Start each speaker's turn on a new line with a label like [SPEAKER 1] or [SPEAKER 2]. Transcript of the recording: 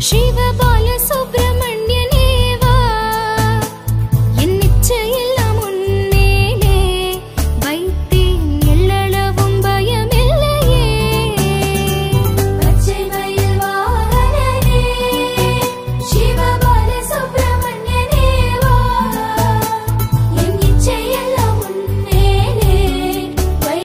[SPEAKER 1] शिवकाले